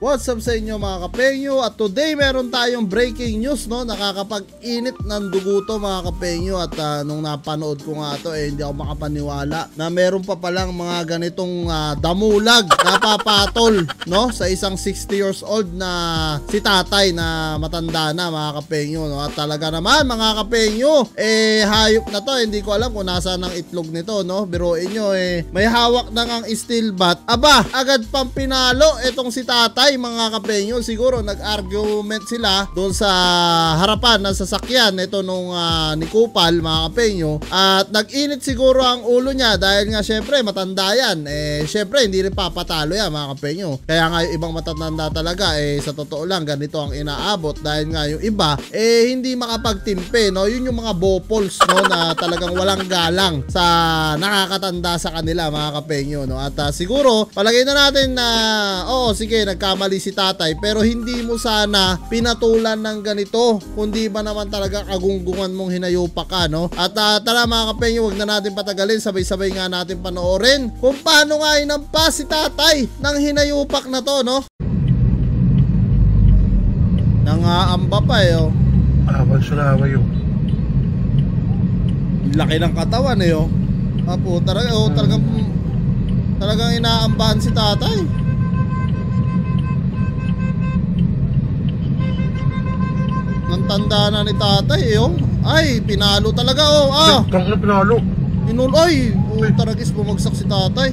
What's up sa inyo mga kapenyo? At today meron tayong breaking news no? Nakakapag-init ng dugo to mga kapenyo. At ah, nung napanood ko nga to eh hindi ako makapaniwala na meron pa palang mga ganitong ah, damulag napapatol no? Sa isang 60 years old na si tatay na matanda na mga kapenyo no? At talaga naman mga kapenyo eh hayop na to. Hindi ko alam kung nasaan ang itlog nito no? Biruin nyo eh may hawak na ang steel bat. Aba agad pang pinalo itong si tatay mga kapenyo siguro nag-argument sila doon sa harapan ng sasakyan ito nung ah, ni Kupal mga kapenyo at nag-init siguro ang ulo niya dahil nga syempre matanda yan. Eh syempre hindi rin papatalo yan mga kapenyo kaya nga yung ibang matatanda talaga eh sa totoo lang ganito ang inaabot. Dahil nga yung iba eh hindi makapagtimpe no? Yun yung mga bopols no? Na talagang walang galang sa nakakatanda sa kanila mga kapenyo no? At ah, siguro palagay na natin na oo sige nagkamali si tatay pero hindi mo sana pinatulan ng ganito kundi ba naman talaga kagunggungan mong hinayupa ka no at ah, tara mga kapenyo wag na natin patagalin sabay-sabay nga natin panoorin kung paano nga inampas si tatay ng hinayupak na to no nangaamba pa eh oh. Awal sa laway yun. laki ng katawan eh oh. Ah, po, talaga oh, talagang talagang inaambahan si tatay. Tanda na ni tatay eh oh. Ay, pinalo talaga oh. Ah, Kang na pinalo. inul ay, oh, taragis bumagsak si tatay.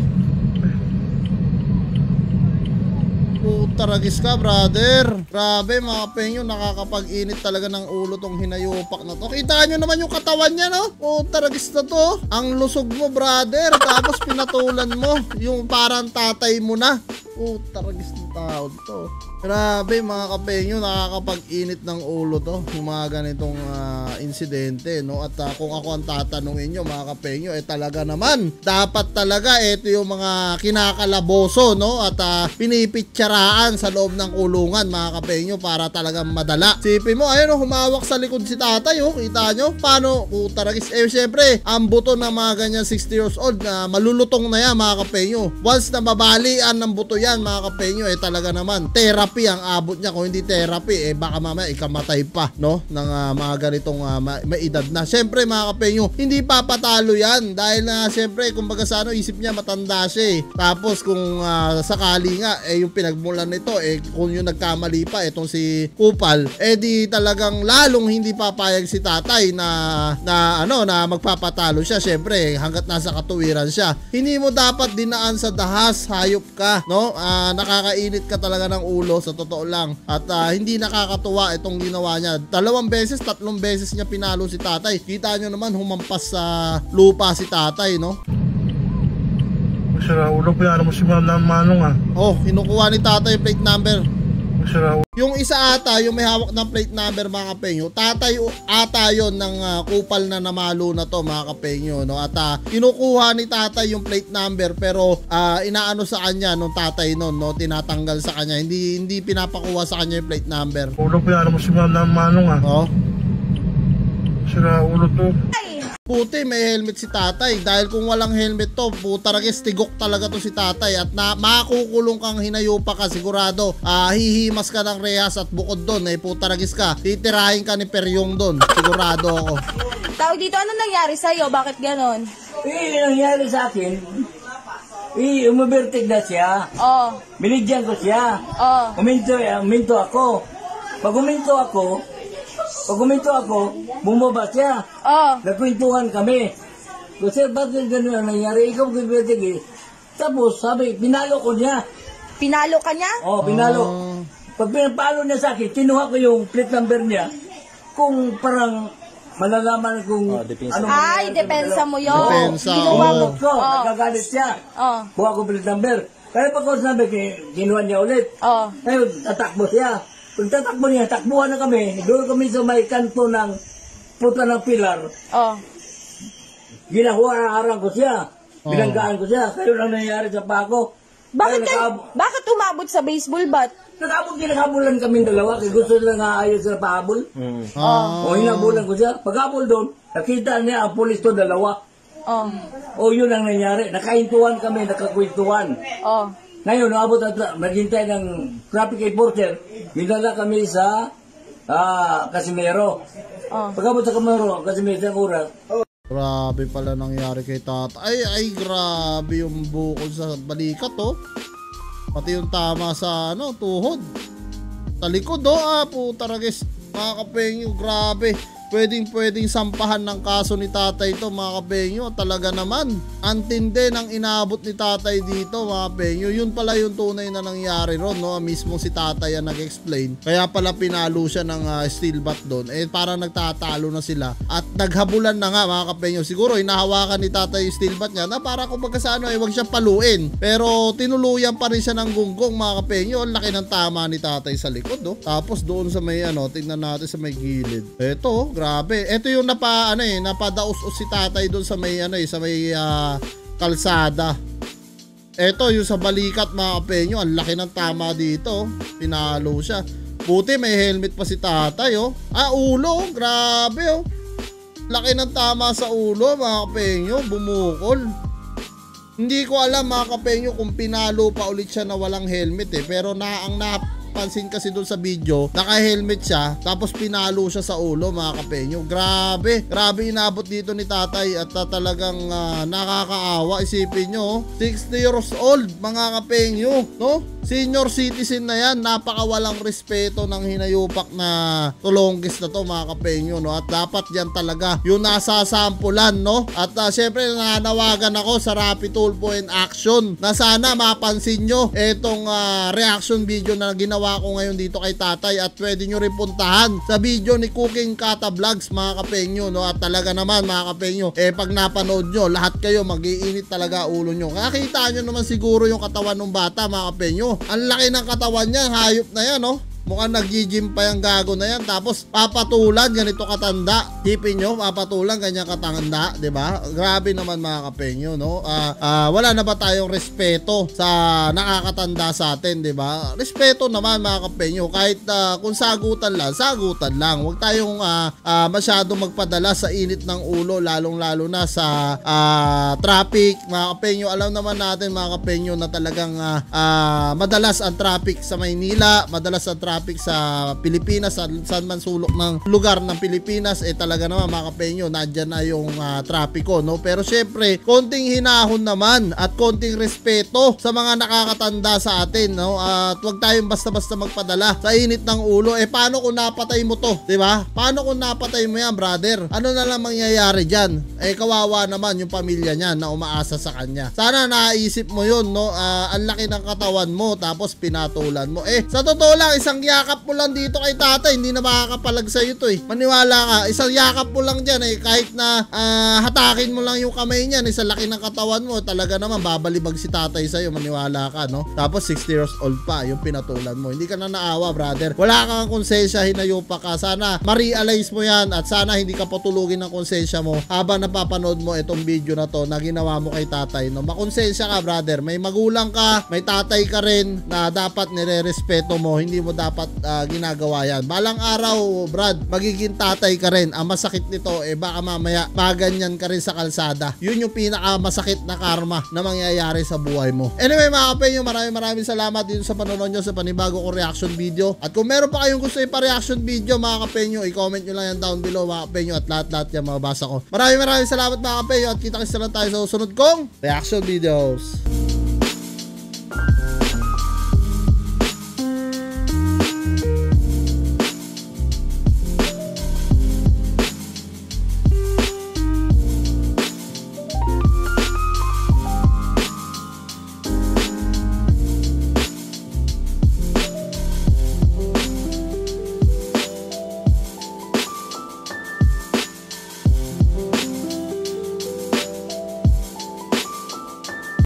Putaragis ka, brother. Grabe, mga penyo, nakakapag-init talaga ng ulo tong hinayupak na to. Kita nyo naman yung katawan niya, no? Putaragis na to. Ang lusog mo, brother. Tapos pinatulan mo yung parang tatay mo na. Putaragis ng tao to. Grabe, mga kapenyo, nakakapag-init ng ulo to. Yung mga ganitong ah, insidente, no? At ah, kung ako ang tatanungin nyo, mga kapenyo, eh talaga naman, dapat talaga ito yung mga kinakalaboso, no? At ah, pinipitsaraan sa loob ng kulungan, mga kapenyo, para talagang madala. Sipin mo, ayun, oh, humawak sa likod si tatay, oh. Kita nyo? Paano? Putaragis. Eh, syempre, ang buto ng mga ganyan 60 years old na malulutong na yan, mga kapenyo. Once na mabalian ng buto yan, mga kapenyo, eh talaga naman, therapy ang abot niya. Kung hindi therapy, eh baka mamaya ikamatay pa, no? Ng ah, mga ganitong ah, ma- may edad na. Syempre, mga kapenyo, hindi papatalo yan. Dahil na, syempre, kumbaga sa ano, isip niya matanda siya eh. Tapos kung ah, sakali nga, eh yung pinagmulan nito, eh kung yung nagkamali pa, itong si Kupal, eh di talagang lalong hindi papayag si tatay na, na ano, na magpapatalo siya. Syempre, hanggat nasa katuwiran siya. Hindi mo dapat dinaan sa dahas, hayop ka, no? Ah, nakakainit ka talaga ng ulo sa totoo lang. At ah, hindi nakakatuwa itong ginawa niya. Dalawang beses, tatlong beses niya pinalo si tatay. Kita nyo naman humampas sa lupa si tatay, no? Masira ulo yan mo si Manang Manong ah. Oh, kinukuha ni tatay plate number. Yung isa ata, yung may hawak ng plate number mga kapenyo, tatay ata yon ng ah, kupal na namalo na to mga kapenyo. No? At ah, kinukuha ni tatay yung plate number pero ah, inaano sa kanya nung tatay nun, no? tinatanggal sa kanya. Hindi hindi pinapakuha sa kanya yung plate number. Ulo yan mo si Manang Manong ah. Oh. Masira ulo to. Puti, may helmet si tatay. Dahil kung walang helmet to, puta ragis, tigok talaga to si tatay. At na, makukulong kang hinayupa ka, sigurado. Ah, hihimas ka ng rehas at bukod doon, eh, puta ragis ka. Titirahin ka ni Peryong doon. Sigurado ako. Tawag dito, ano nangyari sa'yo? Bakit ganon? Eh, nangyari sa akin, eh, umabertig na siya. Oh, Binigyan ko siya. oh. Uminto, eh, uminto ako. Pag uminto ako, pag uminto ako, bumaba siya. Oh, Nagkwentuhan kami. So, sir, bakit ganun ang nangyari? Ikaw eh. Tapos, sabi, pinalo ko niya. pinalo ka niya? Oh, pinalo. Ah. Pag pinapalo niya sa akin, kinuha ko yung plate number niya. Kung parang malalaman kung anong Ay, mangyayari sa depensa mo yun. Depensa, Ginawa mo. oo. So, Oh, nagkagalit siya. oh, Kuha ko plate number. Kaya pag ko sabi, ki- kinuha niya ulit. oh. Ngayon, tatakbo siya. Pag tatakbo niya, takbuhan na kami. Doon kami sa may kanto ng puta ng pilar. Oh, Ginahuarang ko siya. Oh. Binanggaan ko siya. Kaya ang nangyayari sa pako. bakit Kaya ka, nakaab- bakit umabot sa baseball bat? Nakaabot kinakabulan kami dalawa. Kaya gusto nila nga ayos na pahabol. Ah, O hinabulan ko siya. Paghabol doon, nakita niya ang pulis to dalawa. Oh, O yun ang nangyari. Nakahintuan kami, nakakwentuhan. oh. Ngayon, naabot at maghintay ng traffic enforcer, minala kami sa ah, Casimero. Oh. Pagkabot sa Casimero, Casimero sa oras, Grabe pala nangyari kay tata. Ay, ay, grabe yung bukol sa balikat, oh. Pati yung tama sa, ano, tuhod. Sa likod, oh, ah, puta ragis. Mga kapengyo, grabe. Pwedeng pwedeng sampahan ng kaso ni tatay to mga kapengyo. Talaga naman. Antinde ng inabot ni tatay dito mga kapengyo. Yun pala yung tunay na nangyari ron. No? Mismo si tatay ang nag-explain. Kaya pala pinalo siya ng ah, steel bat doon. Eh parang nagtatalo na sila. At naghabulan na nga mga kapengyo. Siguro hinahawakan ni tatay yung steel bat niya na para kumbaga sa ano eh wag siyang paluin. Pero tinuluyan pa rin siya ng gunggong mga kapengyo. Ang laki ng tama ni tatay sa likod. No? Tapos doon sa may ano, tingnan natin sa may gilid. Eto, grabe. Eto yung napa ano eh, napadaos-os si tatay doon sa may ano eh, sa may ah, kalsada. Eto, yung sa balikat mga kapenyo, ang laki ng tama dito. oh. Pinalo siya. Buti may helmet pa si tatay, oh. Ah, ulo, oh. grabe, oh. Laki ng tama sa ulo, mga kapenyo, bumukol. Hindi ko alam mga kapenyo kung pinalo pa ulit siya na walang helmet eh. Pero na ang napansin kasi doon sa video, naka-helmet siya, tapos pinalo siya sa ulo mga kapenyo. Grabe, grabe inabot dito ni tatay at ah, talagang ah, nakakaawa. Isipin nyo, oh. 60 years old mga kapenyo, no? Senior citizen na yan, napakawalang respeto ng hinayupak na tulonggis na to mga kapenyo, no? At dapat yan talaga yung nasa sampulan, no? At uh, syempre nananawagan ako sa Rapid Tulpo in Action na sana mapansin nyo itong ah, reaction video na ginawa ko ngayon dito kay tatay at pwede nyo rin puntahan sa video ni Cooking Kata Vlogs mga kapenyo, no? At talaga naman mga kapenyo, eh pag napanood nyo, lahat kayo magiinit talaga ulo nyo. Nakita nyo naman siguro yung katawan ng bata mga kapenyo. Ang laki ng katawan niya, hayop na yan, no? Mukhang nag-gym pa yung gago na yan. Tapos papatulan, ganito katanda. Tipin nyo, papatulan, ganyan katanda. ba? Grabe naman mga kapenyo, no? Ah, ah, wala na ba tayong respeto sa nakakatanda sa atin, ba? Respeto naman mga kapenyo. Kahit ah, kung sagutan lang, sagutan lang. Huwag tayong ah, ah, masyadong magpadala sa init ng ulo, lalong-lalo na sa ah, traffic. Mga kapenyo, alam naman natin mga kapenyo na talagang ah, ah, madalas ang traffic sa Maynila, madalas ang traffic sa Pilipinas, sa saan man sulok ng lugar ng Pilipinas, eh talaga naman mga kapenyo, nandyan na yung ah, trapiko, no? Pero syempre, konting hinahon naman at konting respeto sa mga nakakatanda sa atin, no? At wag tayong basta-basta magpadala sa init ng ulo. Eh paano kung napatay mo to, 'di ba? Paano kung napatay mo yan, brother? Ano na lang mangyayari diyan? Eh kawawa naman yung pamilya niya na umaasa sa kanya. Sana naisip mo 'yun, no? Ah, ang laki ng katawan mo tapos pinatulan mo. Eh, sa totoo lang, isang yakap mo lang dito kay tatay, hindi na makakapalag sa to eh. Maniwala ka, isang yakap mo lang diyan eh kahit na ah, hatakin mo lang yung kamay niyan, eh, sa laki ng katawan mo, talaga naman babalibag si tatay sa iyo, maniwala ka, no? Tapos 60 years old pa yung pinatulan mo. Hindi ka na naawa, brother. Wala kang konsensya, hinayupa ka. Sana ma-realize mo yan at sana hindi ka patulugin ng konsensya mo habang napapanood mo itong video na to na ginawa mo kay tatay. No? Makonsensya ka, brother. May magulang ka, may tatay ka rin na dapat nire-respeto mo. Hindi mo dapat ah, ginagawa yan. Balang araw, Brad, magiging tatay ka rin. Ang masakit nito, eh baka mamaya maganyan ka rin sa kalsada. Yun yung pinakamasakit na karma na mangyayari sa buhay mo. Anyway, mga kapenyo, maraming maraming salamat dito sa panonood nyo sa panibago kong reaction video. At kung meron pa kayong gusto ipa-reaction video, mga kapenyo, i-comment nyo lang yan down below, mga kapenyo, at lahat-lahat yan mababasa ko. Maraming maraming salamat, mga kapenyo, at kita-kita lang tayo sa susunod kong reaction videos.